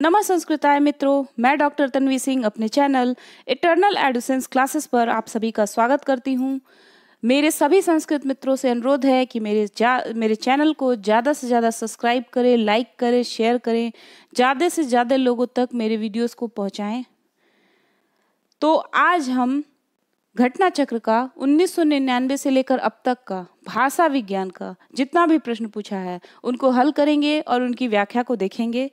नमः संस्कृताय मित्रों, मैं डॉक्टर तन्वी सिंह अपने चैनल इटर्नल एडुसेंस क्लासेस पर आप सभी का स्वागत करती हूँ। मेरे सभी संस्कृत मित्रों से अनुरोध है कि मेरे जा, मेरे चैनल को ज़्यादा से ज़्यादा सब्सक्राइब करें लाइक करें शेयर करें, ज़्यादा से ज़्यादा लोगों तक मेरे वीडियोस को पहुँचाएँ। तो आज हम घटना चक्र का 1999 से लेकर अब तक का भाषा विज्ञान का जितना भी प्रश्न पूछा है, उनको हल करेंगे और उनकी व्याख्या को देखेंगे।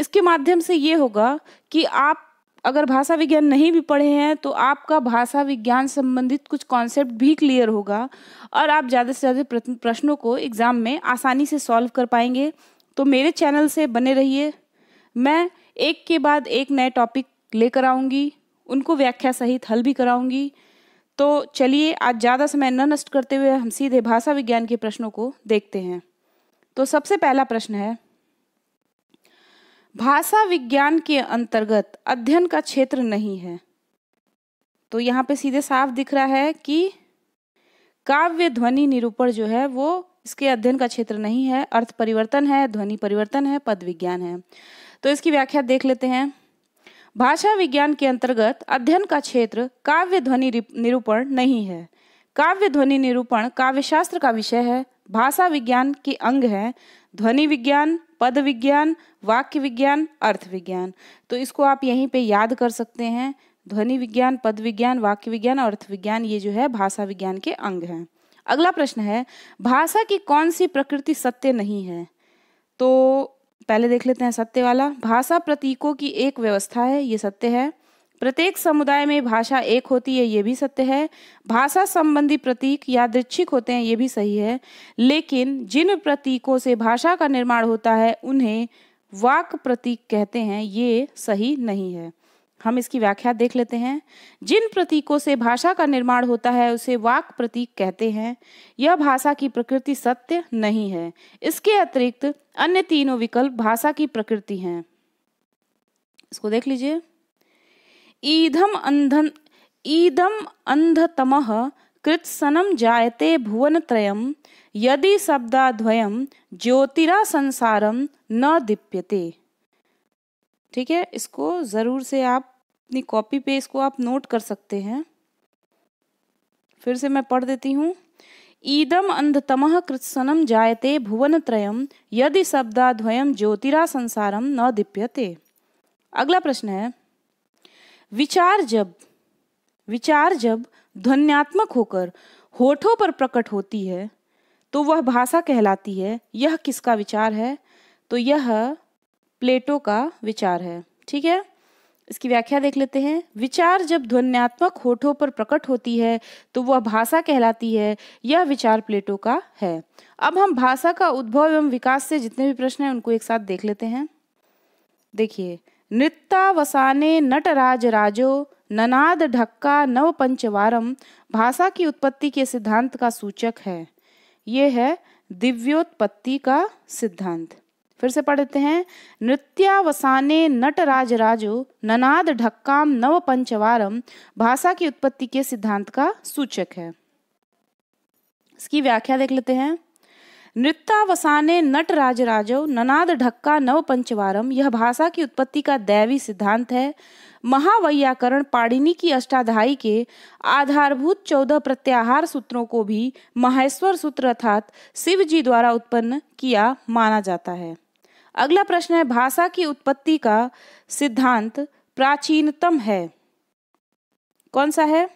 इसके माध्यम से ये होगा कि आप अगर भाषा विज्ञान नहीं भी पढ़े हैं तो आपका भाषा विज्ञान संबंधित कुछ कॉन्सेप्ट भी क्लियर होगा और आप ज़्यादा से ज़्यादा प्रश्नों को एग्ज़ाम में आसानी से सॉल्व कर पाएँगे। तो मेरे चैनल से बने रहिए। मैं एक के बाद एक नए टॉपिक लेकर आऊँगी, उनको व्याख्या सहित हल भी कराऊँगी। तो चलिए, आज ज़्यादा समय न नष्ट करते हुए हम सीधे भाषा विज्ञान के प्रश्नों को देखते हैं। तो सबसे पहला प्रश्न है भाषा विज्ञान के अंतर्गत अध्ययन का क्षेत्र नहीं है। तो यहाँ पे सीधे साफ़ दिख रहा है कि काव्य ध्वनि निरूपण जो है वो इसके अध्ययन का क्षेत्र नहीं है। अर्थ परिवर्तन है, ध्वनि परिवर्तन है, पद विज्ञान है। तो इसकी व्याख्या देख लेते हैं। भाषा विज्ञान के अंतर्गत अध्ययन का क्षेत्र काव्य ध्वनि निरूपण नहीं है। काव्य ध्वनि निरूपण काव्यशास्त्र का विषय है। भाषा विज्ञान के अंग है। ध्वनि विज्ञान पद विज्ञान वाक्य विज्ञान अर्थ विज्ञान तो इसको आप यहीं पे याद कर सकते हैं। ध्वनि विज्ञान पद विज्ञान वाक्य विज्ञान और अर्थ विज्ञान ये जो है भाषा विज्ञान के अंग हैं। अगला प्रश्न है, भाषा की कौन सी प्रकृति सत्य नहीं है? तो पहले देख लेते हैं सत्य वाला। भाषा प्रतीकों की एक व्यवस्था है, ये सत्य है। प्रत्येक समुदाय में भाषा एक होती है, ये भी सत्य है। भाषा संबंधी प्रतीक यादृच्छिक होते हैं, ये भी सही है। लेकिन जिन प्रतीकों से भाषा का निर्माण होता है, उन्हें वाक प्रतीक कहते हैं, ये सही नहीं है। हम इसकी व्याख्या देख लेते हैं। जिन प्रतीकों से भाषा का निर्माण होता है, उसे वाक प्रतीक कहते हैं। यह भाषा की प्रकृति सत्य नहीं है। इसके अतिरिक्त अन्य तीनों विकल्प भाषा की प्रकृति हैं। इसको देख लीजिए। ईधम अंधन, ईदम अंधतम कृत्सनम जायते भुवन त्रयम यदि शब्दाद्वयम ज्योतिरा संसारम न दीप्यते। ठीक है, इसको ज़रूर से आप अपनी कॉपी पे इसको आप नोट कर सकते हैं। फिर से मैं पढ़ देती हूँ। ईदम अंधतम कृत्सनम जायते भुवन त्रयम यदि शब्दाद्वयम ज्योतिरा संसारम न दीप्यते। अगला प्रश्न है विचार जब विचार जब ध्वन्यात्मक होकर होठों पर प्रकट होती है तो वह भाषा कहलाती है, यह किसका विचार है? तो यह प्लेटो का विचार है। ठीक है? इसकी व्याख्या देख लेते हैं। विचार जब ध्वन्यात्मक होठों पर प्रकट होती है तो वह भाषा कहलाती है, यह विचार प्लेटो का है। अब हम भाषा का उद्भव एवं विकास से जितने भी प्रश्न हैं, उनको एक साथ देख लेते हैं। देखिए नृत्यावसाने नटराज राजो ननाद ढक्का नव पंचवारम भाषा की उत्पत्ति के सिद्धांत का सूचक है। ये है दिव्योत्पत्ति का सिद्धांत। फिर से पढ़ते हैं। नृत्यावसाने नटराज राजो ननाद ढक्काम नव पंचवारम भाषा की उत्पत्ति के सिद्धांत का सूचक है। इसकी व्याख्या देख लेते हैं। नृत्यावसाने नट राज राजो ननाद ढक्का, नव पंचवारम, यह भाषा की उत्पत्ति का दैवी सिद्धांत है। महावैयाकरण पाणिनि की अष्टाध्यायी के आधारभूत चौदह प्रत्याहार सूत्रों को भी महेश्वर सूत्र अर्थात शिव जी द्वारा उत्पन्न किया माना जाता है। अगला प्रश्न है, भाषा की उत्पत्ति का सिद्धांत प्राचीनतम है। कौन सा है?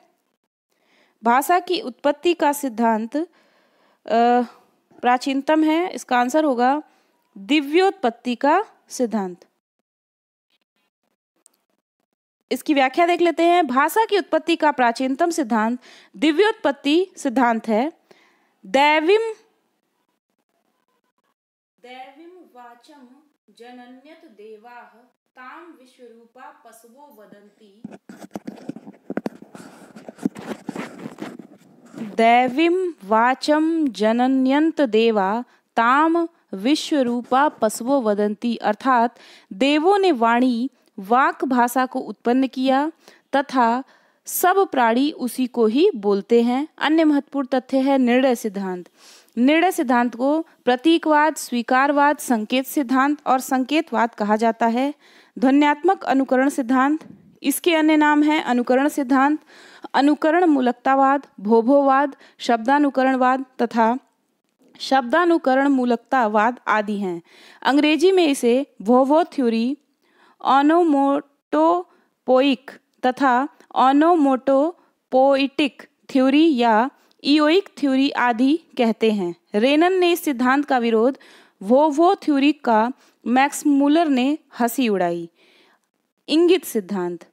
भाषा की उत्पत्ति का सिद्धांत प्राचीनतम है। इसका आंसर होगा दिव्योत्पत्ति का सिद्धांत। इसकी व्याख्या देख लेते हैं। भाषा की उत्पत्ति का प्राचीनतम सिद्धांत, दिव्योत्पत्ति सिद्धांत है। दैविम दैविम वाचम जनन्यत देवाः ताम विश्वरूपा पशवो वदन्ति। दैवीं वाचम जनन्यंत देवा, ताम विश्वरूपा पशवो वदंती अर्थात देवों ने वाणी, वाक भाषा को उत्पन्न किया, तथा सब प्राणी उसी को ही बोलते हैं। अन्य महत्वपूर्ण तथ्य है निर्णय सिद्धांत। निर्णय सिद्धांत को प्रतीकवाद, स्वीकारवाद, संकेत सिद्धांत और संकेतवाद कहा जाता है। ध्वन्यात्मक अनुकरण सिद्धांत। इसके अन्य नाम हैं अनुकरण सिद्धांत अनुकरण मूलकतावाद भोभोवाद, शब्दानुकरणवाद तथा शब्दानुकरण मूलकतावाद आदि हैं। अंग्रेज़ी में इसे वोवो थ्योरी ऑनोमोटोपोइक तथा ऑनोमोटोपोइटिक थ्योरी या इोइक थ्योरी आदि कहते हैं। रेनन ने इस सिद्धांत का विरोध वोवो थ्योरी का मैक्स मूलर ने हँसी उड़ाई। इंगित सिद्धांत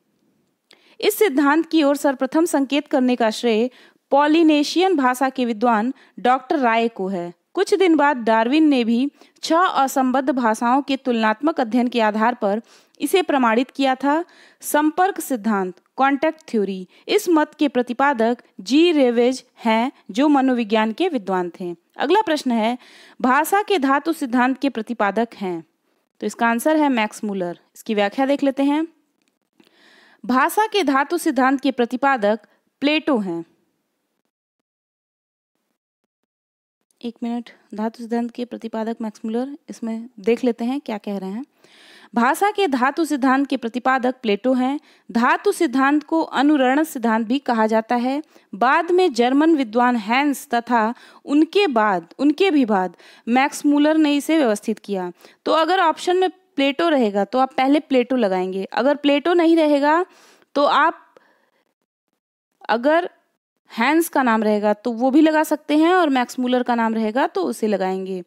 इस सिद्धांत की ओर सर्वप्रथम संकेत करने का श्रेय पॉलिनेशियन भाषा के विद्वान डॉक्टर राय को है। कुछ दिन बाद डार्विन ने भी छह असंबद्ध भाषाओं के तुलनात्मक अध्ययन के आधार पर इसे प्रमाणित किया था। संपर्क सिद्धांत कॉन्टैक्ट थ्योरी इस मत के प्रतिपादक जी रेवेज हैं, जो मनोविज्ञान के विद्वान थे। अगला प्रश्न है, भाषा के धातु सिद्धांत के प्रतिपादक हैं। तो इसका आंसर है मैक्स मूलर। इसकी व्याख्या देख लेते हैं। भाषा के धातु सिद्धांत के प्रतिपादक प्लेटो हैं। एक मिनट, धातु सिद्धांत के प्रतिपादक मैक्स मुलर इसमें देख लेते हैं क्या कह रहे हैं। भाषा के धातु सिद्धांत के प्रतिपादक प्लेटो हैं। धातु सिद्धांत को अनुरण सिद्धांत भी कहा जाता है। बाद में जर्मन विद्वान हैंस तथा उनके बाद, उनके भी बाद मैक्स मूलर ने इसे व्यवस्थित किया। तो अगर ऑप्शन में प्लेटो रहेगा तो आप पहले प्लेटो लगाएँगे। अगर प्लेटो नहीं रहेगा तो आप अगर हैंस का नाम रहेगा तो वो भी लगा सकते हैं और मैक्समूलर का नाम रहेगा तो उसे लगाएँगे।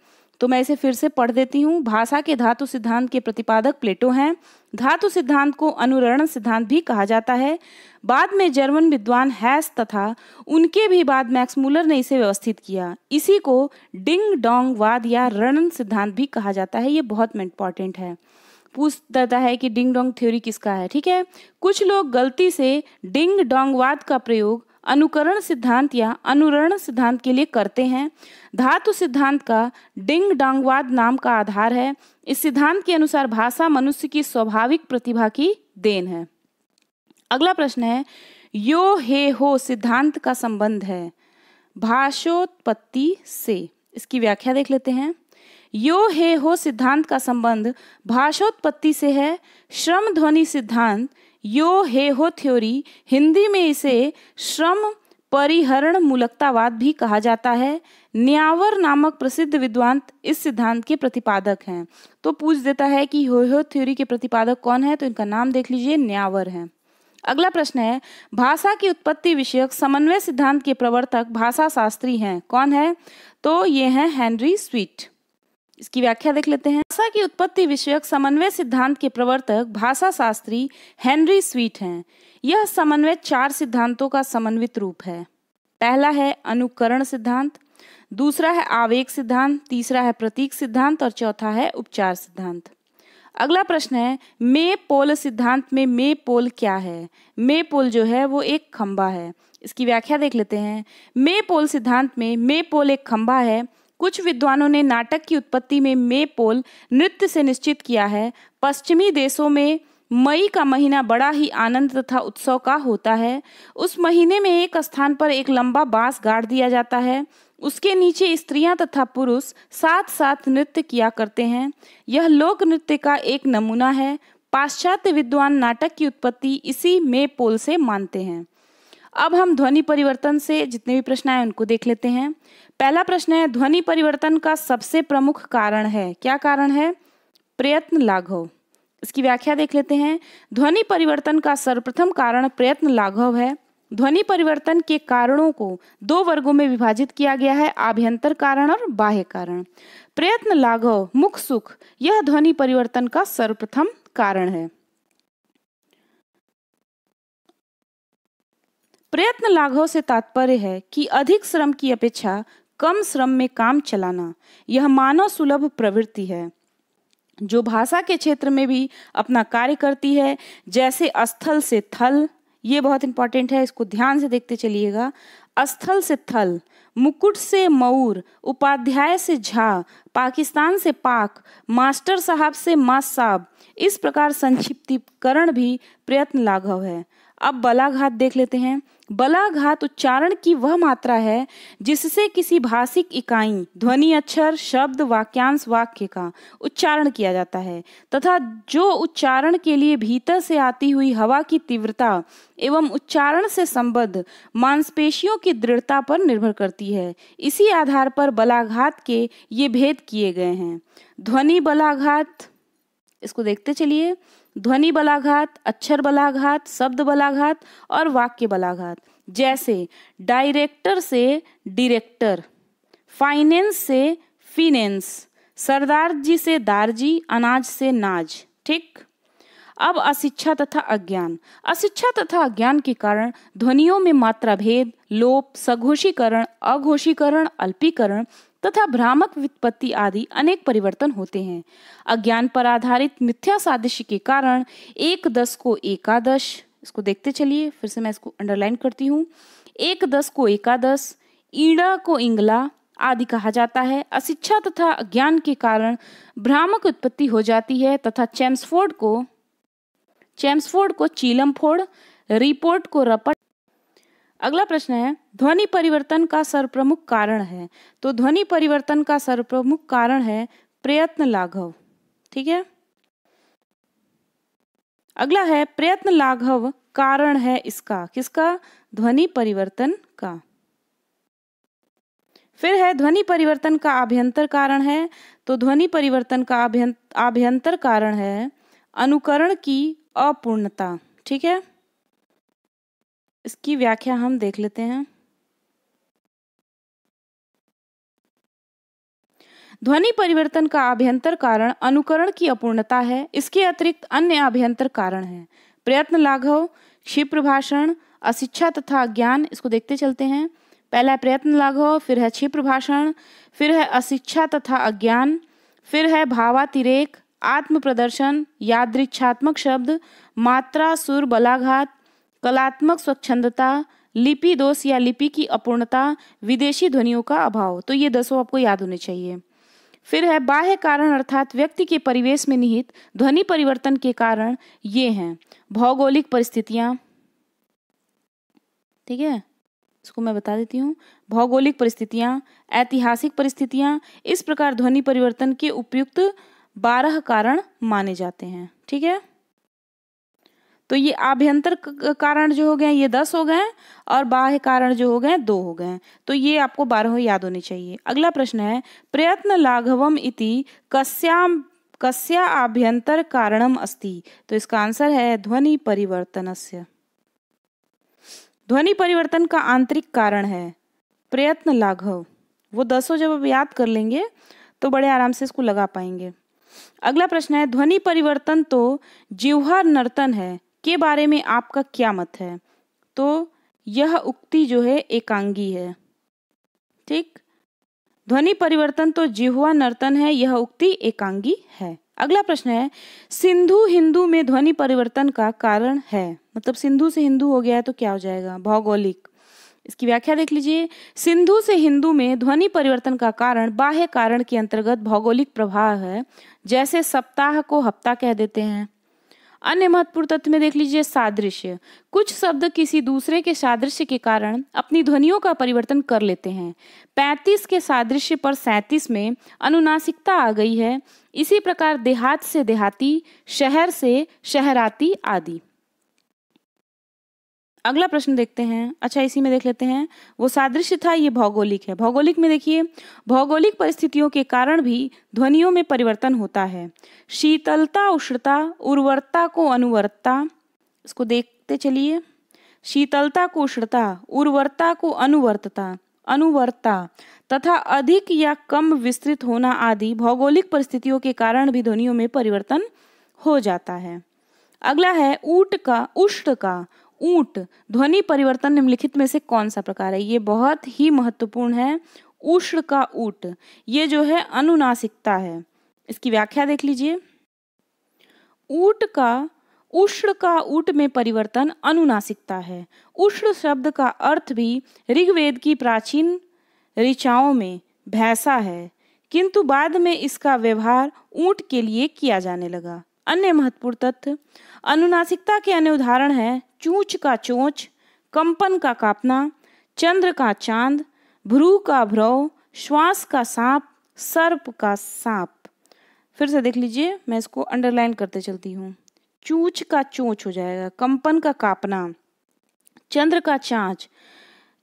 तो मैं इसे फिर से पढ़ देती हूँ। भाषा के धातु सिद्धांत के प्रतिपादक प्लेटो हैं। धातु सिद्धांत को अनुरण सिद्धांत भी कहा जाता है। बाद में जर्मन विद्वान हैस तथा उनके भी बाद मैक्स मूलर ने इसे व्यवस्थित किया। इसी को डिंग डोंग वाद या रणन सिद्धांत भी कहा जाता है। ये बहुत इंपॉर्टेंट है। पूछ देता है कि डिंग डोंग थ्योरी किसका है? ठीक है। कुछ लोग गलती से डिंग डोंग वाद का प्रयोग अनुकरण सिद्धांत या अनुरण सिद्धांत के लिए करते हैं। धातु सिद्धांत का डिंग डांगवाद नाम का आधार है। इस सिद्धांत के अनुसार भाषा मनुष्य की स्वाभाविक प्रतिभा की देन है। अगला प्रश्न है, यो हे हो सिद्धांत का संबंध है भाषोत्पत्ति से। इसकी व्याख्या देख लेते हैं। यो हे हो सिद्धांत का संबंध भाषोत्पत्ति से है। श्रम ध्वनि सिद्धांत यो हे हो थ्योरी, हिंदी में इसे श्रम परिहरण मूलकतावाद भी कहा जाता है। न्यावर नामक प्रसिद्ध विद्वान इस सिद्धांत के प्रतिपादक हैं। तो पूछ देता है कि हो हो थ्योरी के प्रतिपादक कौन है तो इनका नाम देख लीजिए, न्यावर है। अगला प्रश्न है, भाषा की उत्पत्ति विषयक समन्वय सिद्धांत के प्रवर्तक भाषा शास्त्री हैं। कौन है? तो ये हैं हेनरी स्वीट। इसकी व्याख्या देख लेते हैं। भाषा की उत्पत्ति विषयक समन्वय सिद्धांत के प्रवर्तक, भाषा शास्त्री हेनरी स्वीट हैं। यह समन्वय चार सिद्धांतों का समन्वित रूप है। पहला है अनुकरण सिद्धांत, दूसरा है आवेग सिद्धांत, तीसरा है प्रतीक सिद्धांत और चौथा है उपचार सिद्धांत। अगला प्रश्न है, मे पोल सिद्धांत में मे पोल क्या है? मे पोल जो है वो एक खंबा है। इसकी व्याख्या देख लेते हैं। मे पोल सिद्धांत में मे पोल एक खंबा है। कुछ विद्वानों ने नाटक की उत्पत्ति में मे पोल नृत्य से निश्चित किया है। पश्चिमी देशों में मई का महीना बड़ा ही आनंद तथा उत्सव का होता है। उस महीने में एक स्थान पर एक लंबा बाँस गाड़ दिया जाता है। उसके नीचे स्त्रियाँ तथा पुरुष साथ साथ नृत्य किया करते हैं। यह लोक नृत्य का एक नमूना है। पाश्चात्य विद्वान नाटक की उत्पत्ति इसी मे पोल से मानते हैं। अब हम ध्वनि परिवर्तन से जितने भी प्रश्न आए उनको देख लेते हैं। पहला प्रश्न है, ध्वनि परिवर्तन का सबसे प्रमुख कारण है। क्या कारण है? प्रयत्न लाघव। इसकी व्याख्या देख लेते हैं। ध्वनि परिवर्तन का सर्वप्रथम कारण प्रयत्न लाघव है। ध्वनि परिवर्तन के कारणों को दो वर्गों में विभाजित किया गया है, आभ्यंतर कारण और बाह्य कारण। प्रयत्न लाघव, मुख सुख, यह ध्वनि परिवर्तन का सर्वप्रथम कारण है। प्रयत्न लाघव से तात्पर्य है कि अधिक श्रम की अपेक्षा कम श्रम में काम चलाना, यह मानव सुलभ प्रवृत्ति है। जो भाषा के क्षेत्र में भी अपना कार्य करती है, जैसे स्थल से थल, ये बहुत इंपॉर्टेंट है, इसको ध्यान से देखते चलिएगा। स्थल से थल, मुकुट से मऊर, उपाध्याय से झा, पाकिस्तान से पाक, मास्टर साहब से मास साहब, इस प्रकार संक्षिप्तीकरण भी प्रयत्न लाघव है। अब बलाघात देख लेते हैं। बलाघात उच्चारण की वह मात्रा है जिससे किसी भाषिक इकाई, ध्वनि अक्षर, शब्द, वाक्यांश, वाक्य का उच्चारण किया जाता है, तथा जो उच्चारण के लिए भीतर से आती हुई हवा की तीव्रता एवं उच्चारण से संबद्ध मांसपेशियों की दृढ़ता पर निर्भर करती है। इसी आधार पर बलाघात के ये भेद किए गए हैं। ध्वनि बलाघात, इसको देखते चलिए। ध्वनि बलाघात, अक्षर बलाघात, शब्द बलाघात और वाक्य बलाघात। जैसे डायरेक्टर से डायरेक्टर फाइनेंस से फिनेंस सरदार जी से दारजी, अनाज से नाज ठीक? अब अशिक्षा तथा अज्ञान। अशिक्षा तथा अज्ञान के कारण ध्वनियों में मात्रा भेद लोप, सघोषीकरण, अघोषीकरण, अल्पीकरण तथा भ्रामक वित्पत्ति आदि अनेक परिवर्तन होते हैं। अज्ञान पर आधारित मिथ्या सादृश्य के कारण एक दस को एकादश, इसको देखते चलिए, फिर से मैं इसको अंडरलाइन करती हूँ। एक दस को एकादश ईड़ा को इंगला आदि कहा जाता है। अशिक्षा तथा अज्ञान के कारण भ्रामक उत्पत्ति हो जाती है तथा चैम्सफोर्ड को चैम्सफोर्ड को चीलम फोड़ रिपोर्ट को रपट अगला प्रश्न है, ध्वनि परिवर्तन का सर्वप्रमुख कारण है। तो ध्वनि परिवर्तन का सर्वप्रमुख कारण है प्रयत्न लाघव। ठीक है? अगला है, प्रयत्न लाघव कारण है इसका। किसका? ध्वनि परिवर्तन का। फिर है, ध्वनि परिवर्तन का आभ्यंतर कारण है। तो ध्वनि परिवर्तन का आभ्यंतर कारण है अनुकरण की अपूर्णता। ठीक है? इसकी व्याख्या हम देख लेते हैं। ध्वनि परिवर्तन का अभ्यंतर कारण अनुकरण की अपूर्णता है। इसके अतिरिक्त अन्य अभ्यंतर कारण है। प्रयत्न लाघव, क्षिप्र भाषण, अशिक्षा तथा ज्ञान, इसको देखते चलते हैं। पहला है प्रयत्न लाघव, फिर है क्षिप्र भाषण, फिर है अशिक्षा तथा अज्ञान, फिर है भावातिरेक आत्म प्रदर्शन यादृच्छात्मक शब्द, मात्रा, सुर, बलाघात कलात्मक स्वच्छंदता, लिपि दोष या लिपि की अपूर्णता, विदेशी ध्वनियों का अभाव। तो ये दसों आपको याद होने चाहिए। फिर है, बाह्य कारण अर्थात व्यक्ति के परिवेश में निहित ध्वनि परिवर्तन के कारण ये हैं। भौगोलिक परिस्थितियाँ। ठीक है? इसको मैं बता देती हूँ। भौगोलिक परिस्थितियाँ, ऐतिहासिक परिस्थितियाँ, इस प्रकार ध्वनि परिवर्तन के उपयुक्त बारह कारण माने जाते हैं। ठीक है? तो ये आभ्यंतर कारण जो हो गए ये दस हो गए और बाह्य कारण जो हो गए दो हो गए तो ये आपको बारह याद होनी चाहिए। अगला प्रश्न है, प्रयत्न लाघवम इति कस्याम कस्या आभ्यंतर कारणम अस्ति? तो इसका आंसर है ध्वनि परिवर्तनस्य। ध्वनि परिवर्तन का आंतरिक कारण है प्रयत्न लाघव। वो दसों जब आप याद कर लेंगे तो बड़े आराम से इसको लगा पाएँगे। अगला प्रश्न है, ध्वनि परिवर्तन तो जिह्वा नर्तन है के बारे में आपका क्या मत है? तो यह उक्ति जो है, एकांगी है। ठीक? ध्वनि परिवर्तन तो जिह्वा नर्तन है, यह उक्ति एकांगी है। अगला प्रश्न है, सिंधु हिंदू में ध्वनि परिवर्तन का कारण है? मतलब सिंधु से हिंदू हो गया है तो क्या हो जाएगा? भौगोलिक। इसकी व्याख्या देख लीजिए। सिंधु से हिंदू में ध्वनि परिवर्तन का कारण बाह्य कारण के अंतर्गत भौगोलिक प्रभाव है। जैसे सप्ताह को हफ़्ता कह देते हैं। अन्य महत्वपूर्ण तथ्य में देख लीजिए, सादृश्य। कुछ शब्द किसी दूसरे के सादृश्य के कारण अपनी ध्वनियों का परिवर्तन कर लेते हैं। पैंतीस के सादृश्य पर सैंतीस में अनुनासिकता आ गई है। इसी प्रकार देहात से देहाती, शहर से शहराती आदि। अगला प्रश्न देखते हैं। अच्छा इसी में देख लेते हैं। वो सादृश्य था, ये भौगोलिक है। भौगोलिक में देखिए, भौगोलिक परिस्थितियों के कारण भी ध्वनियों में परिवर्तन होता है। शीतलता, उष्णता, उर्वरता को अनुवर्तता, इसको देखते चलिए। शीतलता को उष्णता, उर्वरता को अनुवर्तता, अनुवर्ता, तथा अधिक या कम विस्तृत होना आदि भौगोलिक परिस्थितियों के कारण भी ध्वनियों में परिवर्तन हो जाता है। अगला है, ऊट का, उष्ण का। ऊँट, ध्वनि परिवर्तन निम्नलिखित में से कौन सा प्रकार है? ये बहुत ही महत्वपूर्ण है। उष्ण का ऊट, ये जो है अनुनासिकता है। इसकी व्याख्या देख लीजिए। ऊट का, उष्ण का ऊट में परिवर्तन अनुनासिकता है। उष्ण शब्द का अर्थ भी ऋग्वेद की प्राचीन ऋचाओं में भैंसा है, किंतु बाद में इसका व्यवहार ऊँट के लिए किया जाने लगा। अन्य महत्वपूर्ण तथ्य, अनुनासिकता के अन्य उदाहरण है चूच का चोंच, कंपन का कापना, चंद्र का चाँद, भ्रू का भ्रव श्वास का सांप, सर्प का सांप। फिर से देख लीजिए, मैं इसको अंडरलाइन करते चलती हूँ। चूच का चोंच हो जाएगा, कंपन का कापना, चंद्र का चांच,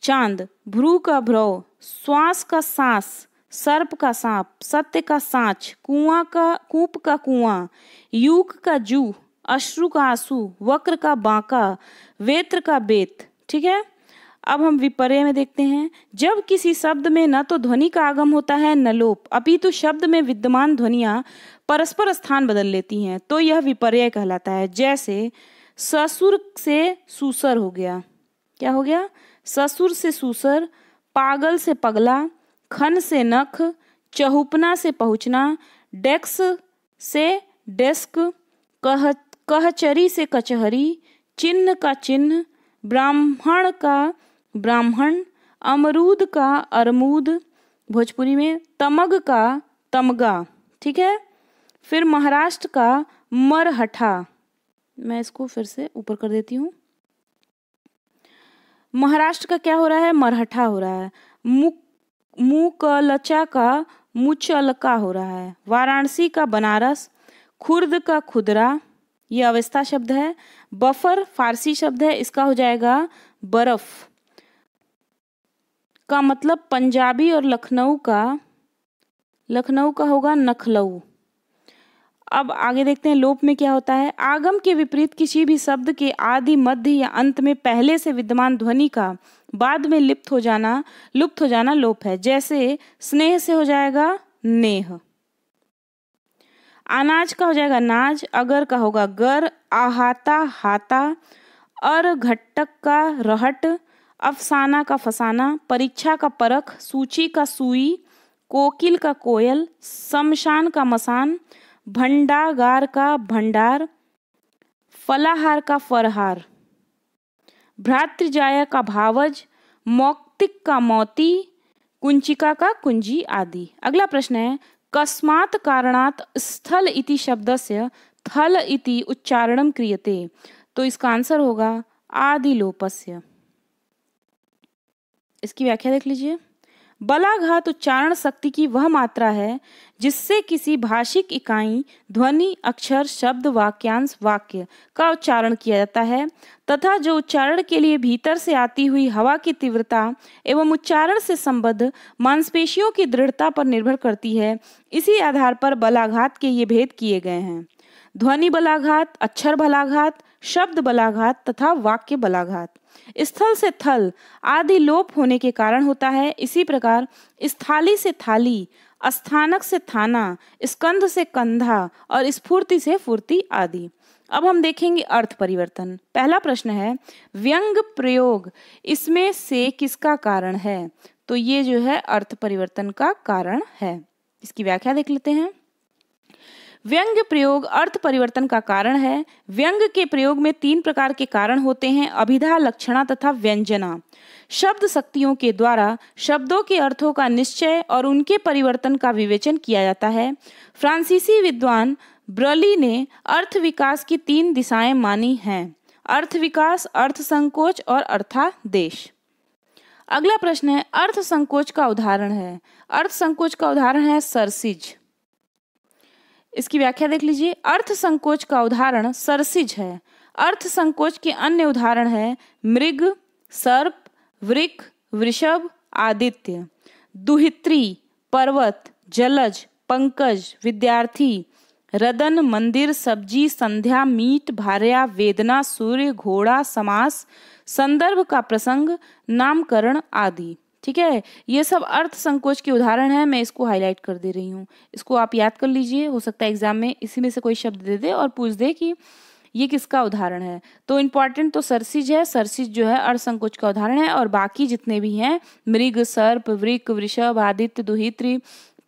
चाँद, भ्रू का भ्रव श्वास का सांस, सर्प का सांप, सत्य का सांच, कुआँ का, कूप का कुआँ यूक का जू अश्रु का आँसू, वक्र का बांका, वेत्र का बेत। ठीक है? अब हम विपर्य में देखते हैं। जब किसी शब्द में न तो ध्वनि का आगम होता है, न लोप। अपितु शब्द में विद्यमान ध्वनिया परस्पर स्थान बदल लेती हैं तो यह विपर्य कहलाता है। जैसे, ससुर से सुसर हो गया। क्या हो गया? ससुर से सुसर, पागल से पगला, खन से नख, चहुपना से पहुँचना डेस्क से डेस्क कह कहचरी से कचहरी, चिन्ह का चिन्ह, ब्राह्मण का ब्राह्मण, अमरूद का अरमूद, भोजपुरी में तमग का तमगा, ठीक है? फिर महाराष्ट्र का मरहठा। मैं इसको फिर से ऊपर कर देती हूँ। महाराष्ट्र का क्या हो रहा है? मरहठा हो रहा है। मुक, मुकलचा का मुचलका हो रहा है। वाराणसी का बनारस, खुर्द का खुदरा ये अवस्था शब्द है। बफर फारसी शब्द है, इसका हो जाएगा बर्फ़। का मतलब पंजाबी और लखनऊ का लखनऊ का होगा नखलऊ। अब आगे देखते हैं लोप में क्या होता है। आगम के विपरीत किसी भी शब्द के आदि, मध्य या अंत में पहले से विद्यमान ध्वनि का बाद में लिप्त हो जाना, लुप्त हो जाना लोप है। जैसे स्नेह से हो जाएगा नेह। अनाज का हो जाएगा नाज अगर का होगा गर, आहाता, हाता और घटक का रहट, अफसाना का फसाना, परीक्षा का परख, सूची का सुई, कोकिल का कोयल, शमशान का मसान, भंडागार का भंडार, फलाहार का फरहार। भ्रातृजाया का भावज, मौक्तिक का मोती, कुंचिका का कुंजी आदि। अगला प्रश्न है कस्मात् कारणात् स्थल इति शब्दस्य थल इति उच्चारणं क्रियते। तो इसका आंसर होगा आदि लोपस्य इसकी व्याख्या देख लीजिए। बलाघात उच्चारण शक्ति की वह मात्रा है, जिससे किसी भाषिक इकाई, ध्वनि, अक्षर, शब्द, वाक्यांश, वाक्य का उच्चारण किया जाता है, तथा जो उच्चारण के लिए भीतर से आती हुई हवा की तीव्रता एवं उच्चारण से संबद्ध मांसपेशियों की दृढ़ता पर निर्भर करती है, इसी आधार पर बलाघात के ये भेद किए गए हैं। ध्वनि बलाघात, अक्षर बलाघात, शब्द बलाघात तथा वाक्य बलाघात। स्थल से थल आदि लोप होने के कारण होता है। इसी प्रकार स्थाली से थाली अस्थानक से थाना स्कंध से कंधा और स्फूर्ति से फूर्ति आदि। अब हम देखेंगे अर्थ परिवर्तन। पहला प्रश्न है, व्यंग प्रयोग इसमें से किसका कारण है? तो ये जो है अर्थ परिवर्तन का कारण है। इसकी व्याख्या देख लेते हैं। व्यंग प्रयोग अर्थ परिवर्तन का कारण है। व्यंग के प्रयोग में तीन प्रकार के कारण होते हैं, अभिधा, लक्षणा तथा व्यंजना। शब्द शक्तियों के द्वारा शब्दों के अर्थों का निश्चय और उनके परिवर्तन का विवेचन किया जाता है। फ्रांसीसी विद्वान ब्रली ने अर्थ विकास की तीन दिशाएँ मानी हैं, अर्थ विकास, अर्थ संकोच और अर्थादेश। अगला प्रश्न है, अर्थ संकोच का उदाहरण है। अर्थ संकोच का उदाहरण है सरसिज। इसकी व्याख्या देख लीजिए। अर्थ संकोच का उदाहरण सरसिज है। अर्थ संकोच के अन्य उदाहरण है मृग, सर्प, वृक, वृषभ, आदित्य। दुहित्री, पर्वत, जलज, पंकज, विद्यार्थी। रदन, मंदिर, सब्ज़ी, संध्या, मीट, भार्या, वेदना, सूर्य, घोड़ा, समास, संदर्भ का प्रसंग, नामकरण आदि। ठीक है? ये सब अर्थ संकोच के उदाहरण है, मैं इसको हाईलाइट कर दे रही हूँ। इसको आप याद कर लीजिए, हो सकता है एग्ज़ाम में इसी में से कोई शब्द दे दे और पूछ दे कि ये किसका उदाहरण है। तो इंपॉर्टेंट तो सरसिज है, सरसिज जो है अर्थ संकोच का उदाहरण है और बाकी जितने भी हैं, मृग, सर्प, वृक, वृषभ, आदित्य, दुहित्री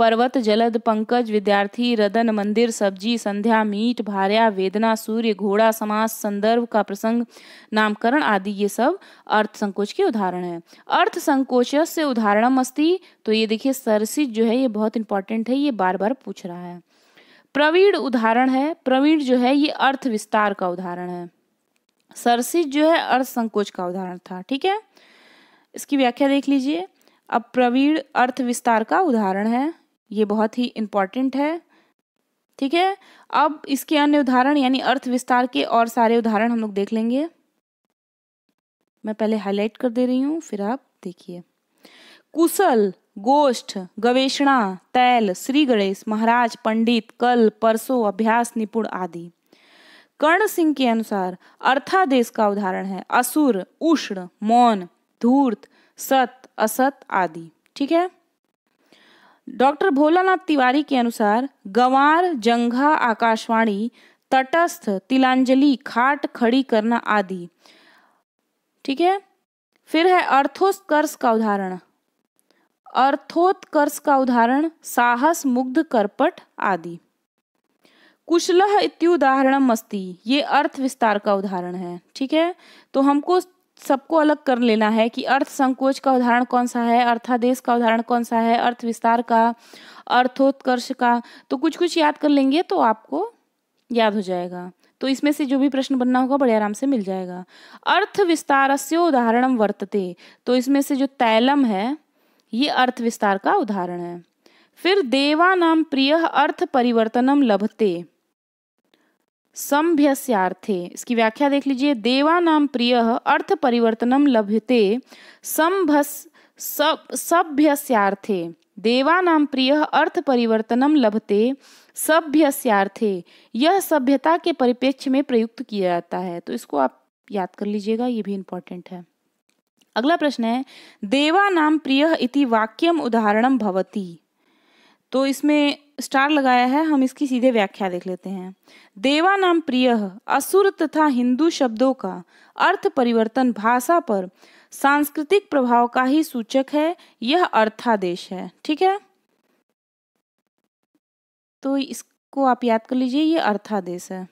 पर्वत, जलद पंकज, विद्यार्थी, रदन, मंदिर, सब्ज़ी, संध्या, मीट, भार्या, वेदना, सूर्य, घोड़ा, समास, संदर्भ का प्रसंग, नामकरण आदि, ये सब अर्थ संकोच के उदाहरण है। अर्थ संकोच से उदाहरणम अस्ति तो ये देखिए सरसिज जो है, ये बहुत इंपॉर्टेंट है, ये बार बार पूछ रहा है। प्रवीण उदाहरण है, प्रवीण जो है, ये अर्थ विस्तार का उदाहरण है। सरसिज जो है, अर्थ संकोच का उदाहरण था, ठीक है? इसकी व्याख्या देख लीजिए। अब प्रवीण अर्थ विस्तार का उदाहरण है। ये बहुत ही इंपॉर्टेंट है। ठीक है? अब इसके अन्य उदाहरण यानी अर्थ विस्तार के और सारे उदाहरण हम लोग देख लेंगे। मैं पहले हाईलाइट कर दे रही हूँ, फिर आप देखिए। कुशल, गोष्ठ, गवेषणा, तैल, श्री गणेश, महाराज, पंडित, कल, परसों, अभ्यास, निपुण आदि। कर्ण सिंह के अनुसार अर्थादेश का उदाहरण है, असुर, उष्ण, मौन, धूर्त, सत, असत आदि। ठीक है? डॉक्टर भोलानाथ तिवारी के अनुसार, गंवार, जंघा, आकाशवाणी, तटस्थ, तिलांजलि, खाट, खड़ी करना आदि। ठीक है? फिर है अर्थोत्कर्ष का उदाहरण। अर्थोत्कर्ष का उदाहरण, साहस, मुग्ध, करपट आदि। कुशलह इत्युदाहरणम अस्ति ये अर्थ विस्तार का उदाहरण है। ठीक है? तो हमको सबको अलग कर लेना है कि अर्थ संकोच का उदाहरण कौन सा है, अर्थादेश का उदाहरण कौन सा है अर्थ विस्तार का, अर्थोत्कर्ष का। तो कुछ कुछ याद कर लेंगे तो आपको याद हो जाएगा। तो इसमें से जो भी प्रश्न बनना होगा, बड़े आराम से मिल जाएगा। अर्थ विस्तार से उदाहरण वर्तते। तो इसमें से जो तैलम है, ये अर्थ विस्तार का उदाहरण है। फिर देवा नाम प्रिय अर्थ परिवर्तनम लभते। संभ्यस्यार्थे। इसकी व्याख्या देख लीजिए। देवा नाम प्रिय अर्थ परिवर्तनम लभते संभस सभ्यस्यार्थे। देवा नाम प्रिय अर्थ परिवर्तनम लभते, सभ्यस्यार्थे। यह सभ्यता के परिप्रेक्ष्य में प्रयुक्त किया जाता है। तो इसको आप याद कर लीजिएगा, ये भी इंपॉर्टेंट है। अगला प्रश्न है देवा नाम प्रिय इति वाक्यम उदाहरणम भवती। तो इसमें स्टार लगाया है, हम इसकी सीधे व्याख्या देख लेते हैं। देवा नाम प्रिय, असुर तथा हिंदू शब्दों का अर्थ परिवर्तन भाषा पर सांस्कृतिक प्रभाव का ही सूचक है, यह अर्थादेश है। ठीक है? तो इसको आप याद कर लीजिए, ये अर्थादेश है।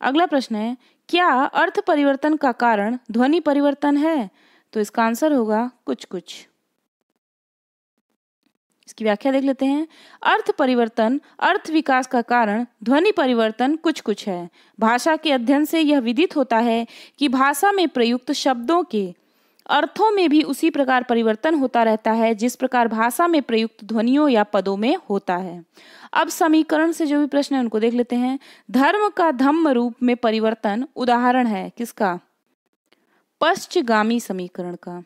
अगला प्रश्न है, क्या अर्थ परिवर्तन का कारण ध्वनि परिवर्तन है? तो इसका आंसर होगा कुछ कुछ इसकी व्याख्या देख लेते हैं। अर्थ परिवर्तन, अर्थ विकास का कारण, ध्वनि परिवर्तन कुछ कुछ है। भाषा के अध्ययन से यह विदित होता है कि भाषा में प्रयुक्त शब्दों के अर्थों में भी उसी प्रकार परिवर्तन होता रहता है, जिस प्रकार भाषा में प्रयुक्त ध्वनियों या पदों में होता है। अब समीकरण से जो भी प्रश्न है उनको देख लेते हैं। धर्म का धम्म रूप में परिवर्तन उदाहरण है किसका? पश्चगामी समीकरण का।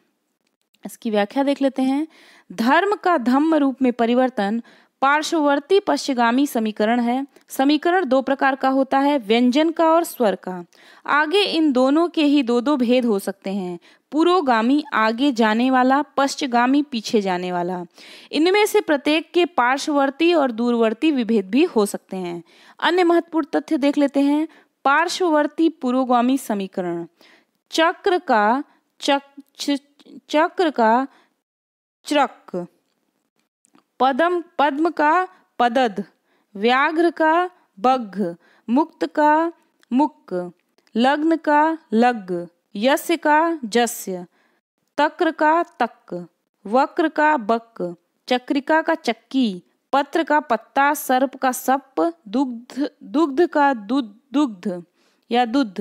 इसकी व्याख्या देख लेते हैं। धर्म का धम्म रूप में परिवर्तन पार्श्ववर्ती पश्चिगामी समीकरण है। समीकरण दो प्रकार का होता है, व्यंजन का और स्वर का। आगे इन दोनों के ही दो दो भेद हो सकते हैं। पुरोगामी, आगे जाने वाला, पश्चगामी, पीछे जाने वाला। इनमें से प्रत्येक के पार्श्ववर्ती और दूरवर्ती विभेद भी हो सकते हैं। अन्य महत्वपूर्ण तथ्य देख लेते हैं। पार्श्ववर्ती पुरोगामी समीकरण। चक्र का चक चक्र का चक्र पदम, पद्म का पदद, व्याघ्र का बघ, मुक्त का मुक लग्न का लग यस्य का जस्य, तक्र का तक वक्र का बक चक्रिका का चक्की, पत्र का पत्ता, सर्प का सप दुग्ध दुग्ध का दुग्ध या दुध,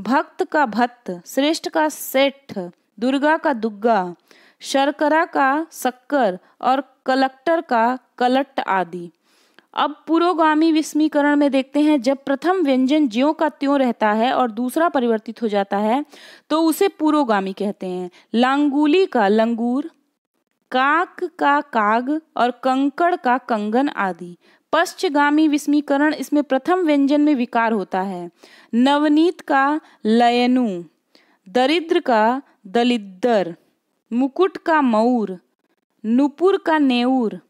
भक्त का भक्त श्रेष्ठ का सेठ दुर्गा का दुग्गा, शर्करा का शक्कर और कलेक्टर का कलट आदि। अब पुरोगामी विस्मीकरण में देखते हैं, जब प्रथम व्यंजन ज्यो का त्यों रहता है और दूसरा परिवर्तित हो जाता है तो उसे पुरोगामी कहते हैं। लांगुली का लंगूर, काक का काग और कंकड़ का कंगन आदि। पश्चगामी विस्मीकरण इसमें प्रथम व्यंजन में विकार होता है। नवनीत का लयनु, दरिद्र का दलिद्दर, मुकुट का मऊर, नुपुर का नेऊर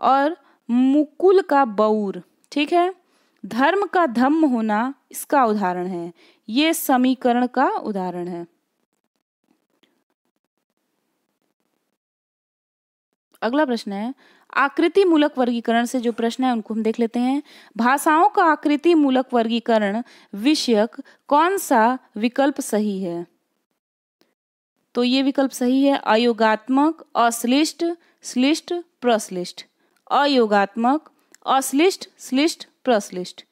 और मुकुल का बऊर। ठीक है? धर्म का धम्म होना इसका उदाहरण है। ये समीकरण का उदाहरण है। अगला प्रश्न है। आकृति मूलक वर्गीकरण से जो प्रश्न है, उनको हम देख लेते हैं। भाषाओं का आकृति मूलक वर्गीकरण विषयक कौन सा विकल्प सही है? तो ये विकल्प सही है। अयोगात्मक अश्लिष्ट श्लिष्ट प्रश्लिष्ट अयोगात्मक अश्लिष्ट श्लिष्ट प्रश्लिष्ट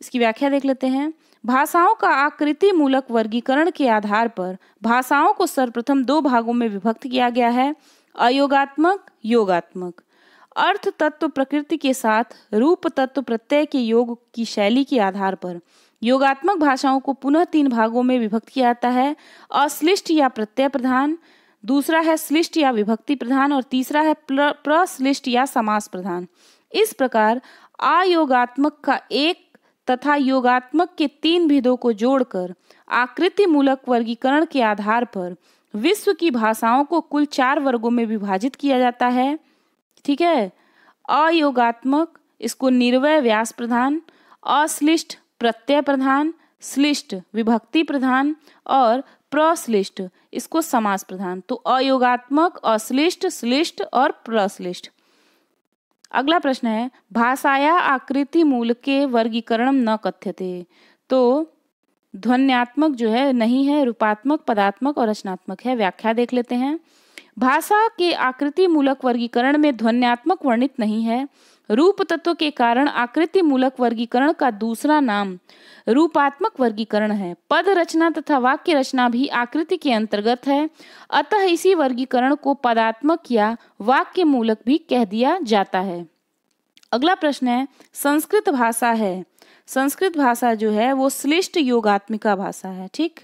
इसकी व्याख्या देख लेते हैं। भाषाओं का आकृति मूलक वर्गीकरण के आधार पर भाषाओं को सर्वप्रथम दो भागों में विभक्त किया गया है। अयोगात्मक, योगात्मक। अर्थ तत्व प्रकृति के साथ रूप तत्व प्रत्यय के योग की शैली के आधार पर योगात्मक भाषाओं को पुनः तीन भागों में विभक्त किया जाता है। अश्लिष्ट या प्रत्यय प्रधान, दूसरा है श्लिष्ट या विभक्ति प्रधान और तीसरा है प्रश्लिष्ट या समास प्रधान। इस प्रकार अयोगात्मक का एक तथा योगात्मक के तीन भेदों को जोड़कर आकृति मूलक वर्गीकरण के आधार पर विश्व की भाषाओं को कुल चार वर्गों में विभाजित किया जाता है। ठीक है? अयोगात्मक, इसको निर्वय व्यास प्रधान अश्लिष्ट प्रत्यय प्रधान श्लिष्ट विभक्ति प्रधान और प्रश्लिष्ट, इसको समास प्रधान तो अयोगात्मक, अश्लिष्ट, श्लिष्ट और प्रश्लिष्ट। अगला प्रश्न है, भाषाया आकृति मूल के वर्गीकरण न कथ्यते। तो ध्वन्यात्मक जो है, नहीं है, रूपात्मक, पदात्मक और रचनात्मक है, व्याख्या देख लेते हैं। भाषा के आकृति मूलक वर्गीकरण में ध्वन्यात्मक वर्णित नहीं है। रूप तत्व के कारण आकृति मूलक वर्गीकरण का दूसरा नाम रूपात्मक वर्गीकरण है। पद रचना तथा वाक्य रचना भी आकृति के अंतर्गत है। अतः इसी वर्गीकरण को पदात्मक या वाक्य मूलक भी कह दिया जाता है। अगला प्रश्न है, संस्कृत भाषा है। संस्कृत भाषा जो है, वो श्लिष्ट योगात्मिका भाषा है, ठीक?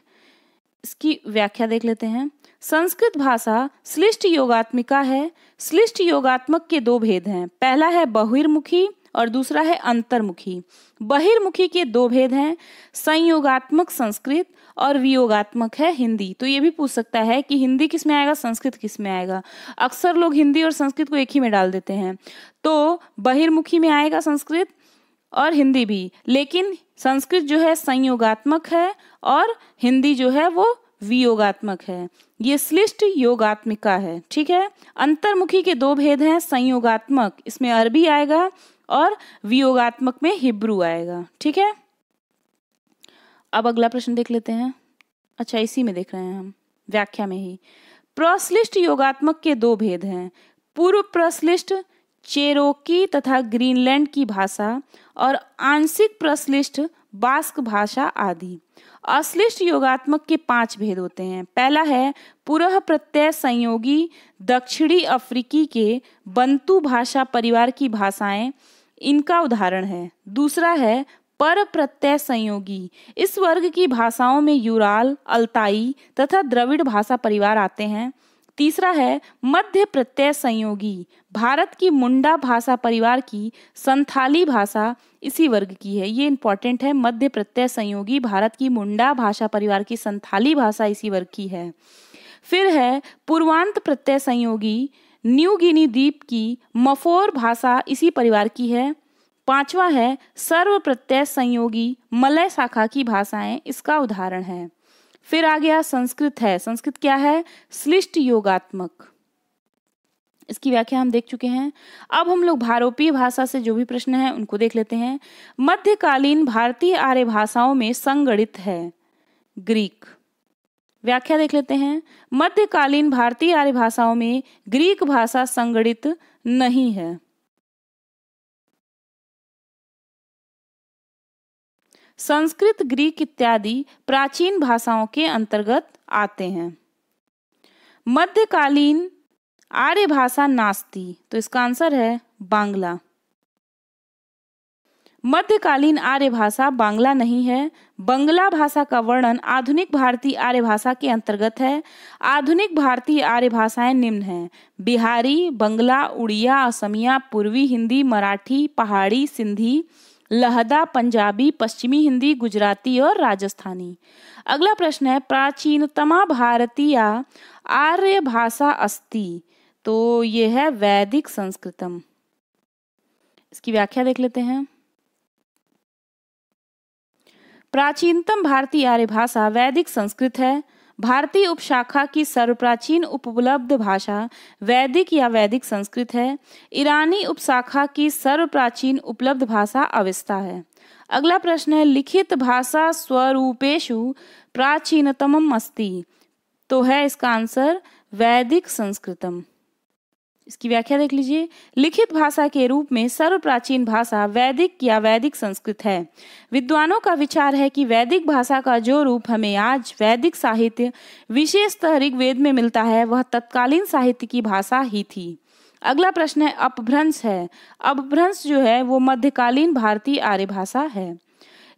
इसकी व्याख्या देख लेते हैं। संस्कृत भाषा श्लिष्ट योगात्मिका है श्लिष्ट योगात्मक के दो भेद हैं। पहला है बहिर्मुखी और दूसरा है अंतर्मुखी। बहिर्मुखी के दो भेद हैं, संयोगात्मक संस्कृत और वियोगात्मक है हिंदी। तो ये भी पूछ सकता है कि हिंदी किसमें आएगा, संस्कृत किसमें आएगा। अक्सर लोग हिंदी और संस्कृत को एक ही में डाल देते हैं। तो बहिर्मुखी में आएगा संस्कृत और हिंदी भी। लेकिन संस्कृत जो है संयोगात्मक है और हिंदी जो है वो वियोगात्मक है। ये श्लिष्ट योगात्मिका है, ठीक है? अंतर्मुखी के दो भेद हैं, संयोगात्मक, इसमें अरबी आएगा और वियोगात्मक में हिब्रू आएगा, ठीक है? अब अगला प्रश्न देख लेते हैं। अच्छा इसी में देख रहे हैं हम, व्याख्या में ही। प्रश्लिष्ट योगात्मक के दो भेद हैं, पूर्व प्रश्लिष्ट चेरोकी तथा ग्रीनलैंड की भाषा और आंशिक प्रश्लिष्ट बास्क भाषा आदि। अश्लिष्ट योगात्मक के पाँच भेद होते हैं। पहला है, पुरह प्रत्यय संयोगी दक्षिणी अफ्रीकी के बंतु भाषा परिवार की भाषाएँ, इनका उदाहरण है। दूसरा है, पर प्रत्यय संयोगी। इस वर्ग की भाषाओं में यूराल, अल्ताई तथा द्रविड़ भाषा परिवार आते हैं। तीसरा है मध्य प्रत्यय संयोगी। भारत की मुंडा भाषा परिवार की संथाली भाषा इसी वर्ग की है। ये इंपॉर्टेंट है। मध्य प्रत्यय संयोगी भारत की मुंडा भाषा परिवार की संथाली भाषा इसी वर्ग की है। फिर है पूर्वांत प्रत्यय संयोगी न्यू गिनी द्वीप की मफोर भाषा इसी परिवार की है। पांचवा है सर्व प्रत्यय संयोगी मलय शाखा की भाषाएँ। इसका उदाहरण है। फिर आ गया संस्कृत है। संस्कृत क्या है? श्लिष्ट योगात्मक। इसकी व्याख्या हम देख चुके हैं। अब हम लोग भारोपीय भाषा से जो भी प्रश्न है, उनको देख लेते हैं। मध्यकालीन भारतीय आर्य भाषाओं में संगणित है। ग्रीक। व्याख्या देख लेते हैं। मध्यकालीन भारतीय आर्य भाषाओं में ग्रीक भाषा संगणित नहीं है। संस्कृत, ग्रीक इत्यादि प्राचीन भाषाओं के अंतर्गत आते हैं। मध्यकालीन आर्य भाषा नास्ती तो इसका आंसर है बांग्ला। मध्यकालीन आर्य भाषा बांग्ला नहीं है। बंगला भाषा का वर्णन आधुनिक भारतीय आर्य भाषा के अंतर्गत है। आधुनिक भारतीय आर्य भाषाएँ निम्न हैं। बिहारी, बंगला, उड़िया, असमिया, पूर्वी हिंदी, मराठी, पहाड़ी, सिंधी लहदा, पंजाबी, पश्चिमी हिंदी, गुजराती और राजस्थानी। अगला प्रश्न है, प्राचीनतमा भारतीय आर्य भाषा अस्ति? तो ये है वैदिक संस्कृतम। इसकी व्याख्या देख लेते हैं। प्राचीनतम भारतीय आर्य भाषा वैदिक संस्कृत है। भारतीय उपशाखा की सर्वप्राचीन उपलब्ध भाषा वैदिक या वैदिक संस्कृत है। ईरानी उपशाखा की सर्वप्राचीन उपलब्ध भाषा अवस्था है। अगला प्रश्न है, लिखित भाषा स्वरूपेशु प्राचीनतम अस्ति? तो है इसका आंसर वैदिक संस्कृतम। इसकी व्याख्या देख लीजिए। लिखित भाषा के रूप में सर्व प्राचीन भाषा वैदिक या वैदिक संस्कृत है। विद्वानों का विचार है कि वैदिक भाषा का जो रूप हमें आज वैदिक साहित्य विशेषतः ऋग्वेद में मिलता है, वह तत्कालीन साहित्य की भाषा ही थी। अगला प्रश्न है, अपभ्रंश है। अपभ्रंश जो है, वो मध्यकालीन भारतीय आर्य भाषा है।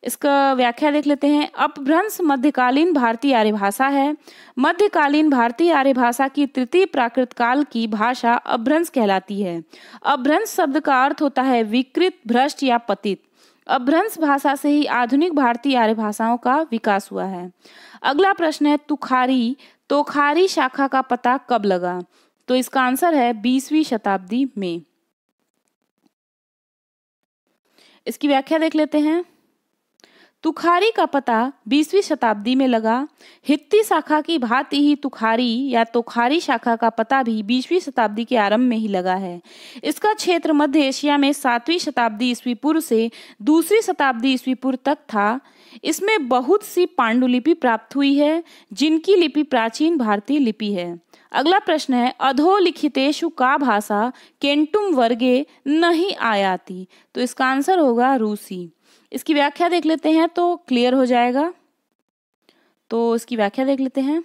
इसका व्याख्या देख लेते हैं। अपभ्रंश मध्यकालीन भारतीय आर्य भाषा है। मध्यकालीन भारतीय आर्य भाषा की तृतीय प्राकृत काल की भाषा अपभ्रंश कहलाती है। अपभ्रंश शब्द का अर्थ होता है विकृत, भ्रष्ट या पतित। अपभ्रंश भाषा से ही आधुनिक भारतीय आर्य भाषाओं का विकास हुआ है। अगला प्रश्न है, तुखारी, तोखारी शाखा का पता कब लगा? तो इसका आंसर है बीसवीं शताब्दी में। इसकी व्याख्या देख लेते हैं। तुखारी का पता 20वीं शताब्दी में लगा। हित्ती शाखा की भांति ही तुखारी या तुखारी शाखा का पता भी 20वीं शताब्दी के आरंभ में ही लगा है। इसका क्षेत्र मध्य एशिया में सातवीं शताब्दी ईस्वी पूर्व से दूसरी शताब्दी ईस्वी पूर्व तक था। इसमें बहुत सी पांडुलिपि प्राप्त हुई है, जिनकी लिपि प्राचीन भारतीय लिपि है। अगला प्रश्न है अधोलिखितेशु का भाषा केंटुम वर्गे नहीं आयाती? तो इसका आंसर होगा रूसी। इसकी व्याख्या देख लेते हैं तो क्लियर हो जाएगा। तो इसकी व्याख्या देख लेते हैं।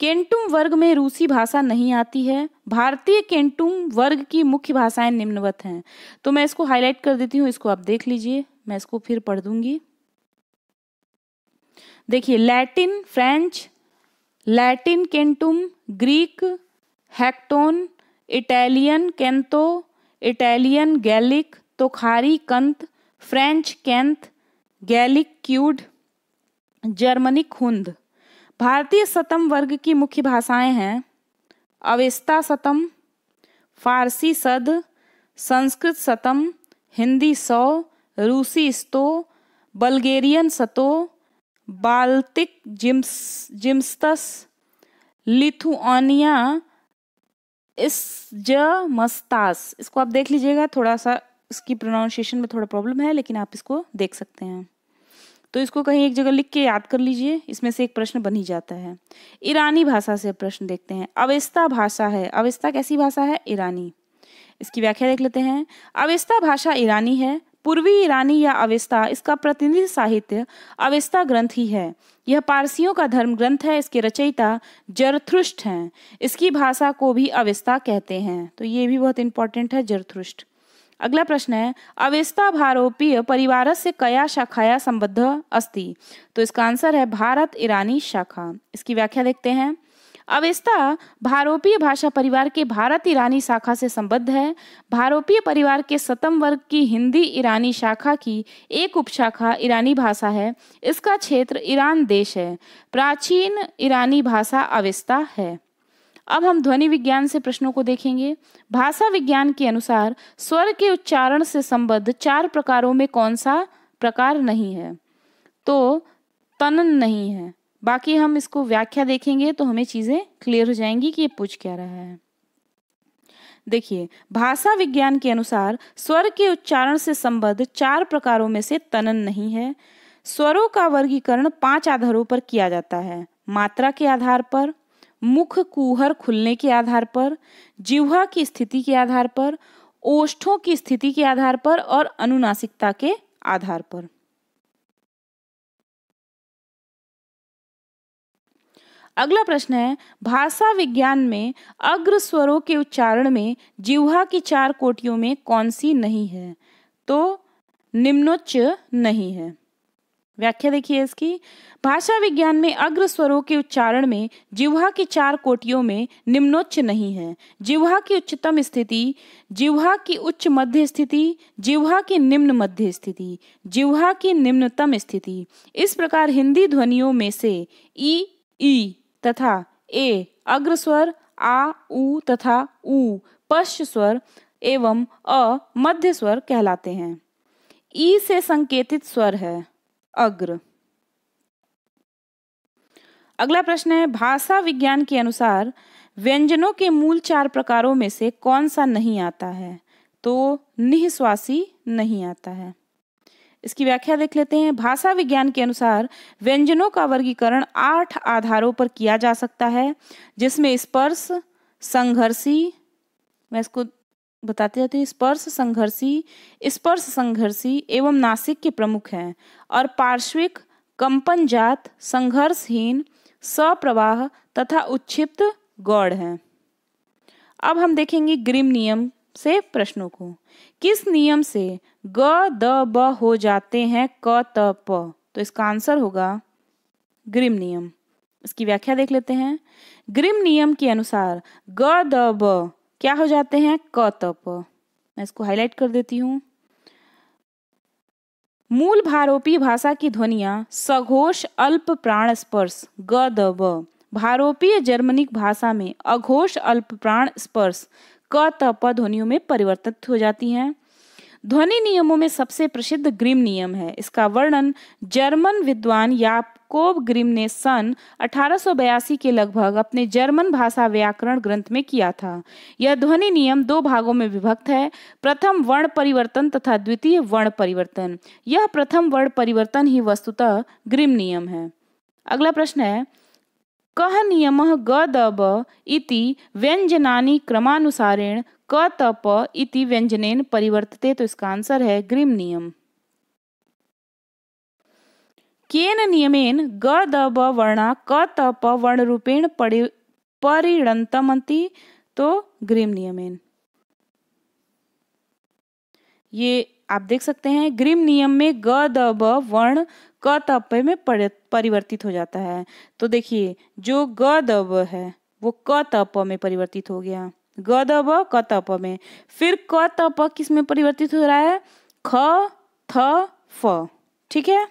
केंटुम वर्ग में रूसी भाषा नहीं आती है। भारतीय केंटुम वर्ग की मुख्य भाषाएँ निम्नवत हैं। तो मैं इसको हाईलाइट कर देती हूँ, इसको आप देख लीजिए। मैं इसको फिर पढ़ दूँगी। देखिए, लैटिन, फ्रेंच, लैटिन केंटुम, ग्रीक, हैक्टोन, इटालियन केंतो, इटालियन गैलिक, तोखारी, कंत फ्रेंच कैंथ, गैलिक क्यूड, जर्मनिक हुंद। भारतीय सतम वर्ग की मुख्य भाषाएँ हैं अवेस्ता सतम, फारसी सद, संस्कृत सतम, हिंदी सौ, रूसी स्तो, बल्गेरियन सतो, बाल्टिक जिम्स, जिम्स्तस, लिथुआनिया, इस मस्तास। इसको आप देख लीजिएगा, थोड़ा सा इसकी प्रोनाउंसिएशन में थोड़ा प्रॉब्लम है, लेकिन आप इसको देख सकते हैं। तो इसको कहीं एक जगह लिख के याद कर लीजिए, इसमें से एक प्रश्न बन ही जाता है। ईरानी भाषा से प्रश्न देखते हैं। अवेस्ता भाषा है। अवेस्ता कैसी भाषा है? ईरानी। इसकी व्याख्या देख लेते हैं। अवेस्ता भाषा ईरानी है। पूर्वी ईरानी या अवेस्ता, इसका प्रतिनिधि साहित्य अवेस्ता ग्रंथ ही है। यह पारसियों का धर्म ग्रंथ है, इसके रचयिता जरथ्रुष्ट हैं। इसकी भाषा को भी अवेस्ता कहते हैं। तो ये भी बहुत इंपॉर्टेंट है जरथ्रुष्ट अगला प्रश्न है अवेस्ता भारोपीय परिवार से कया शाखाया संबद्ध अस्ति? तो इसका आंसर है भारत ईरानी शाखा। इसकी व्याख्या देखते हैं। अवेस्ता भारोपीय भाषा परिवार के भारत ईरानी शाखा से संबद्ध है। भारोपीय परिवार के सतम वर्ग की हिंदी ईरानी शाखा की एक उपशाखा ईरानी भाषा है। इसका क्षेत्र ईरान देश है। प्राचीन ईरानी भाषा अवेस्ता है। अब हम ध्वनि विज्ञान से प्रश्नों को देखेंगे। भाषा विज्ञान के अनुसार, स्वर के उच्चारण से संबद्ध चार प्रकारों में कौन सा प्रकार नहीं है? तो तनन नहीं है। बाकी हम इसको व्याख्या देखेंगे तो हमें चीज़ें क्लियर हो जाएँगी कि ये पूछ क्या रहा है। देखिए, भाषा विज्ञान के अनुसार, स्वर के उच्चारण से संबद्ध चार प्रकारों में से तनन नहीं है। स्वरों का वर्गीकरण पाँच आधारों पर किया जाता है। मात्रा के आधार पर मुख कुहर खुलने के आधार पर, जिह्वा की स्थिति के आधार पर, ओष्ठों की स्थिति के आधार पर और अनुनासिकता के आधार पर। अगला प्रश्न है, भाषा विज्ञान में अग्र स्वरों के उच्चारण में जिह्वा की चार कोटियों में कौन सी नहीं है? तो निम्नोच्च नहीं है। व्याख्या देखिए इसकी। भाषा विज्ञान में अग्र स्वरों के उच्चारण में जिह्वा की चार कोटियों में निम्नोच्च नहीं है। जिह्वा की उच्चतम स्थिति, जिह्वा की उच्च मध्य स्थिति, जिह्वा की निम्न मध्य स्थिति, जिह्वा की निम्नतम स्थिति। इस प्रकार हिंदी ध्वनियों में से ई ई तथा ए अग्र स्वर, आ उ तथा उ पश्च स्वर एवं अ मध्य स्वर कहलाते हैं। ई से संकेतित स्वर है। अग्र। अगला प्रश्न है, भाषा विज्ञान के अनुसार व्यंजनों के मूल चार प्रकारों में से कौन सा नहीं आता है? तो निःश्वासी नहीं आता है। इसकी व्याख्या देख लेते हैं। भाषा विज्ञान के अनुसार व्यंजनों का वर्गीकरण आठ आधारों पर किया जा सकता है, जिसमें स्पर्श, संघर्षी, मैं इसको बताते जाते स्पर्श संघर्षी स्पर्श संघर्षी एवं नासिक के प्रमुख हैं। और पार्श्विक, कंपन जात, संघर्षहीन, सप्रवाह तथा उच्छिप्त गौड़ हैं। अब हम देखेंगे ग्रिम नियम से प्रश्नों को। किस नियम से ग, द, ब हो जाते हैं क, त, प? तो इसका आंसर होगा ग्रिम नियम। इसकी व्याख्या देख लेते हैं। ग्रिम नियम के अनुसार ग, द, ब क्या हो जाते हैं? क त प मैं इसको हाईलाइट कर देती हूँ। मूल भारोपी भाषा की ध्वनिया सघोष अल्प प्राण स्पर्श, ग द ब। भारोपीय जर्मनिक भाषा में अघोष अल्प प्राण स्पर्श, क, त, प ध्वनियों में परिवर्तित हो जाती हैं। ध्वनि नियमों में सबसे प्रसिद्ध ग्रिम नियम है। इसका वर्णन जर्मन विद्वान याकोब ग्रिम ने सन 1882 के लगभग अपने जर्मन भाषा व्याकरण ग्रंथ में किया था। यह ध्वनि नियम दो भागों में विभक्त है। प्रथम वर्ण परिवर्तन तथा द्वितीय वर्ण परिवर्तन। यह प्रथम वर्ण परिवर्तन ही वस्तुतः ग्रिम नियम है। अगला प्रश्न है कह नियम ग द ब इति व्यंजनानि क्रमानुसारेण क त प इति व्यंजनेन परिवर्तते। तो इसका आंसर है ग्रिम नियम। केन नियमेन ग द ब वर्णा क त प वर्ण रूपेण परिणतमति तो ग्रिम नियमेन। ये आप देख सकते हैं, ग्रीम नियम में ग, द, ब, वर्ण क त प में परिवर्तित हो जाता है। तो देखिए, जो ग, द, ब है, वो क त प में परिवर्तित हो गया। ग, द, ब, क त प में। फिर क त प किसमें परिवर्तित हो रहा है? ख, थ, फ। ठीक है?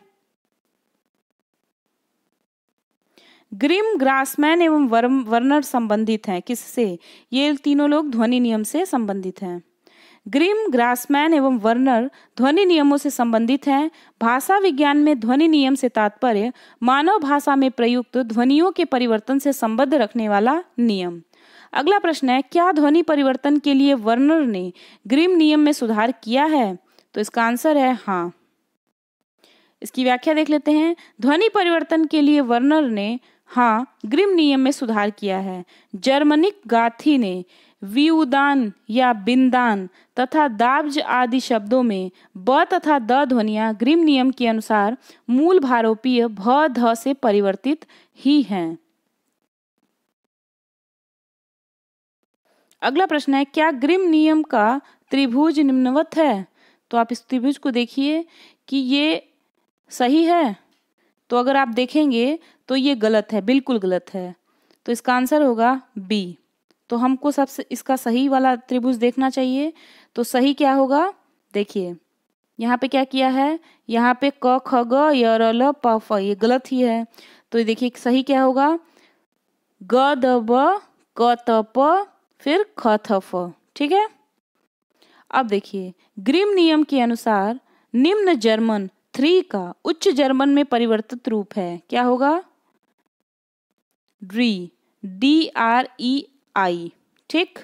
ग्रीम, ग्रासमैन एवं वर्नर संबंधित हैं। किससे? ये तीनों लोग ध्वनि नियम से संबंधित हैं। ग्रिम ग्रासमैन एवं वर्नर ध्वनि नियमों से संबंधित हैं। भाषा विज्ञान में ध्वनि नियम से तात्पर्य मानव भाषा में प्रयुक्त ध्वनियों के परिवर्तन से संबद्ध रखने वाला नियम। अगला प्रश्न है, क्या ध्वनि परिवर्तन के लिए वर्नर ने ग्रिम नियम में सुधार किया है? तो इसका आंसर है हाँ। इसकी व्याख्या देख लेते हैं। ध्वनि परिवर्तन के लिए वर्नर ने हाँ ग्रिम नियम में सुधार किया है। जर्मनिक गाथी ने व्युदान या बिंदान तथा दाब्ज आदि शब्दों में ब तथा द ध्वनिया ग्रिम नियम के अनुसार मूल भारोपीय भ, ध से परिवर्तित ही हैं। अगला प्रश्न है, क्या ग्रिम नियम का त्रिभुज निम्नवत है? तो आप इस त्रिभुज को देखिए कि ये सही है। तो अगर आप देखेंगे तो ये गलत है, बिल्कुल गलत है। तो इसका आंसर होगा बी। तो हमको सबसे, इसका सही वाला त्रिभुज देखना चाहिए। तो सही क्या होगा? देखिए, यहाँ पे क्या किया है? यहाँ पे क, ख, ग, य ल, प, फ, ये गलत ही है। तो देखिए, सही क्या होगा? ग, द, ब, क, त, प, फिर ख, थ, फ। ठीक है? अब देखिए, ग्रीम नियम के अनुसार निम्न जर्मन थ्री का उच्च जर्मन में परिवर्तित रूप है। क्या होगा? ड्री डी, आर, ई आई, ठीक?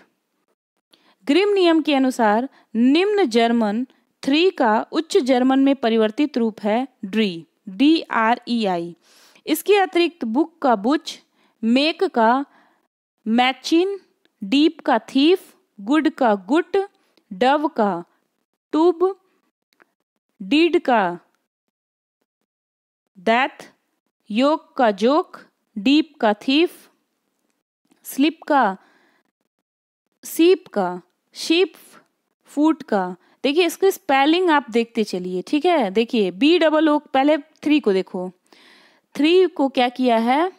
ग्रिम नियम के अनुसार, निम्न जर्मन थ्री का उच्च जर्मन में परिवर्तित रूप है ड्री डी आर ई आई इसके अतिरिक्त बुक का बुच, मेक का मैचिन, डीप का थीफ, गुड का गुट, डव का टूब, डीड का दैथ योग का जोक, डीप का थीफ स्लिप का, सीप का, शीप फूट का। देखिए, इसकी स्पेलिंग आप देखते चलिए, ठीक है? देखिए, बी डबल ओ, पहले थ्री को देखो। थ्री को क्या किया है?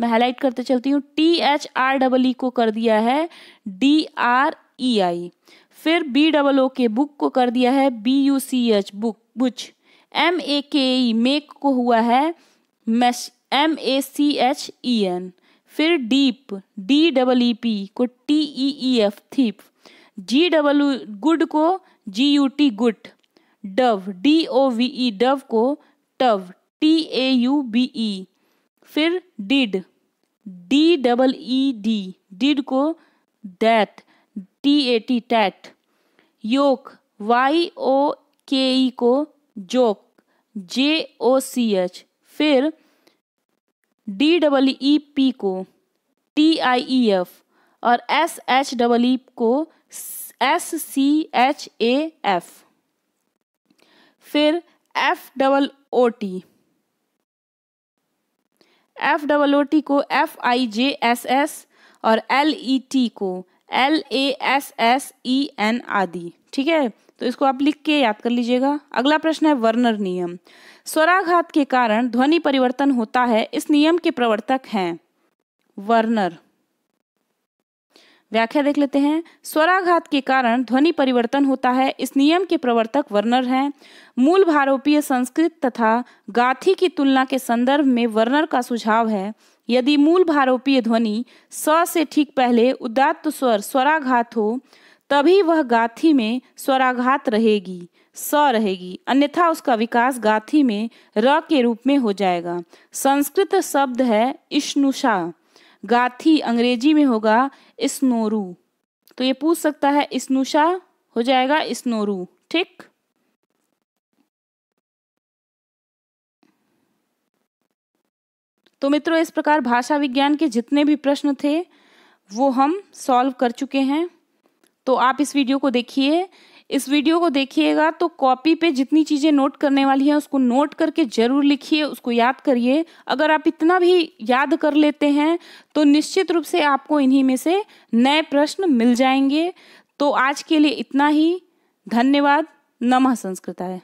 मैं हाईलाइट करते चलती हूँ। T H R double E को कर दिया है, डी आर ई आई। फिर बी डबल ओ के बुक को कर दिया है, B U C H book, Buch. M A K E, make को हुआ है, mash, M A C H E N. फिर deep D double E P को T E E F thief. G double good को जी यू टी गुट। Dove D O V E dove को टव T A U B E फिर deed D double E D deed को दैट T A T TET yoke Y O K E को जोक J O C H फिर D double E P को T I E F और S H double E को S C H A F फिर F double O T F double O T को F I J S S और L E T को L A S S E N आदि, ठीक है? तो इसको आप लिख के याद कर लीजिएगा। अगला प्रश्न है वर्नर नियम। स्वराघात के कारण ध्वनि परिवर्तन होता है, इस नियम के प्रवर्तक हैं। वर्नर। व्याख्या देख लेते हैं। स्वराघात के कारण ध्वनि परिवर्तन होता है, इस नियम के प्रवर्तक वर्नर हैं। मूल भारोपीय संस्कृत तथा गाथी की तुलना के संदर्भ में वर्नर का सुझाव है, यदि मूल भारोपीय ध्वनि स से ठीक पहले उदात्त स्वर स्वराघात हो तभी वह गाथी में स्वराघात रहेगी, स रहेगी। अन्यथा उसका विकास गाथी में र के रूप में हो जाएगा। संस्कृत शब्द है इश्नुषा गाथी अंग्रेज़ी में होगा स्नोरू तो ये पूछ सकता है स्नुषा हो जाएगा स्नोरू ठीक? तो मित्रों, इस प्रकार भाषा विज्ञान के जितने भी प्रश्न थे, वो हम सॉल्व कर चुके हैं। तो आप इस वीडियो को देखिए। इस वीडियो को देखिएगा तो कॉपी पे जितनी चीज़ें नोट करने वाली हैं, उसको नोट करके ज़रूर लिखिए, उसको याद करिए। अगर आप इतना भी याद कर लेते हैं तो निश्चित रूप से आपको इन्हीं में से नए प्रश्न मिल जाएँगे। तो आज के लिए इतना ही। धन्यवाद। नमः संस्कृताय।